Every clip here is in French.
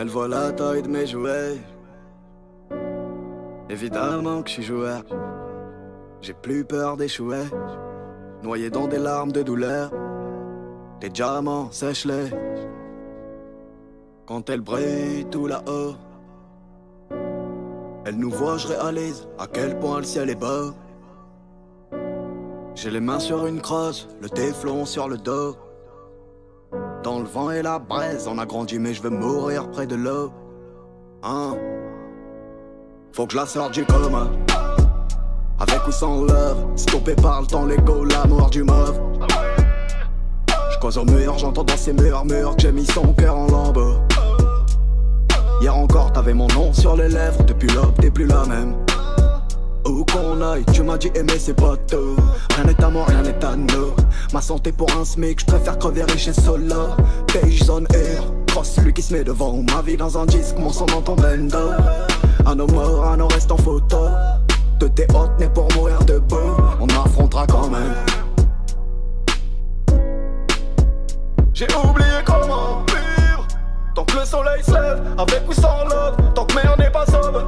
Elle voit la taille de mes jouets. Évidemment que je suis joueur. J'ai plus peur d'échouer. Noyé dans des larmes de douleur. Des diamants, sèche-les. Quand elle brille tout là-haut. Elle nous voit, je réalise à quel point le ciel est beau. J'ai les mains sur une crosse, le téflon sur le dos. Dans le vent et la braise, on a grandi, mais je veux mourir près de l'eau. Hein? Faut que je la sorte du coma. Avec ou sans love, stoppé par le temps, l'ego, l'amour du mauve. Je cause au mur, j'entends dans ces murmures que j'ai mis son cœur en lambeaux. Hier encore, t'avais mon nom sur les lèvres, depuis l'aube, t'es plus la même. Tu m'as dit aimer c'est pas tout. Rien n'est à moi, rien n'est à nous. Ma santé pour un smic, je préfère crever riche et solo. Beige zone air, cross celui qui se met devant. Ma vie dans un disque, mon son dans ton bendo. À nos morts, à nos restes en photo. De tes hôtes nés pour mourir debout. On affrontera quand même. J'ai oublié comment vivre. Tant que le soleil se lève, avec ou sans love Tant que merde n'est pas sobre.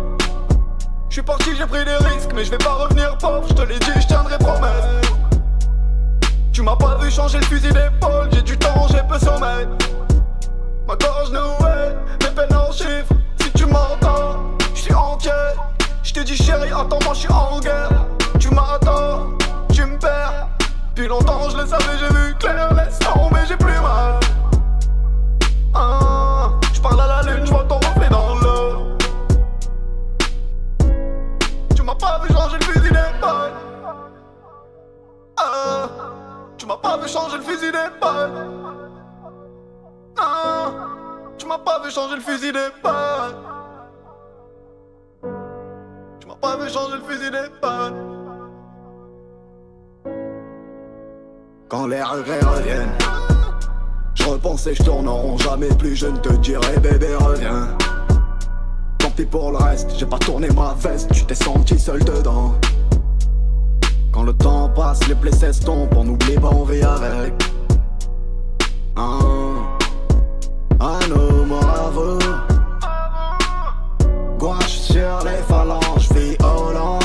Je suis parti, j'ai pris des mais je vais pas revenir pauvre. Je te l'ai dit, je tiendrai promesse. Tu m'as pas vu changer le fusil d'épaule, j'ai du temps, j'ai peu sommeil. Ma gorge nouée, mes peines en chiffres. Si tu m'entends, je suis entier. Je te dis chérie, attends-moi, je suis en guerre. Tu m'attends, tu me perds. Depuis longtemps, je le savais, j'ai vu clair. Laisse tomber, j'ai plus mal. Tu m'as pas vu changer le fusil d'épaule. Ah, tu m'as pas vu changer le fusil d'épaule. Tu m'as pas vu changer le fusil d'épaule. Quand les regrets reviennent, je repense et je tourne en rond. Jamais plus je ne te dirai, bébé, reviens. Tant pis pour le reste, j'ai pas tourné ma veste, tu t'es senti seul dedans. Quand le temps passe, les plaies s'estompent, on oublie pas, on vit avec. Ah, à nos morts Gouache sur les phalanges, violent.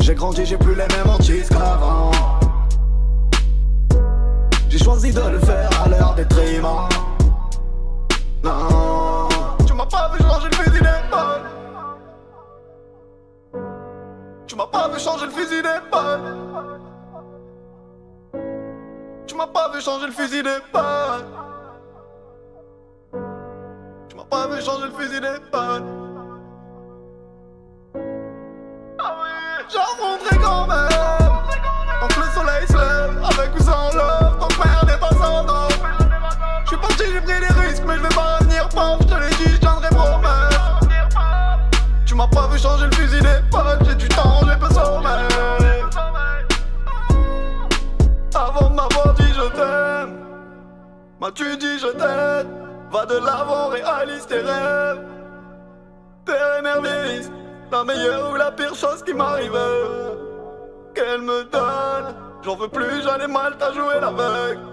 J'ai grandi, j'ai plus les mêmes hantises qu'avant. M'as pas vu changer le fusil d'épaule. Tu m'as pas vu changer le fusil d'épaule. Tu m'as pas vu changer le fusil d'épaule. Ah oui, j'affronterai quand même. Tant que le soleil se lève, avec ou sans tant que merde n'est pas sans nom. Je suis parti, j'ai pris des risques, mais je vais pas revenir pauvre. Je te l'ai dit, je tiendrai promesse. Tu m'as pas vu changer le je t'aime, m'as-tu dit je t'aide Va de l'avant, réalise tes rêves. Père émerveilliste, la meilleure ou la pire chose qui m'arrive. Qu'elle me donne, j'en veux plus, j'en ai mal, t'as joué l'aveugle.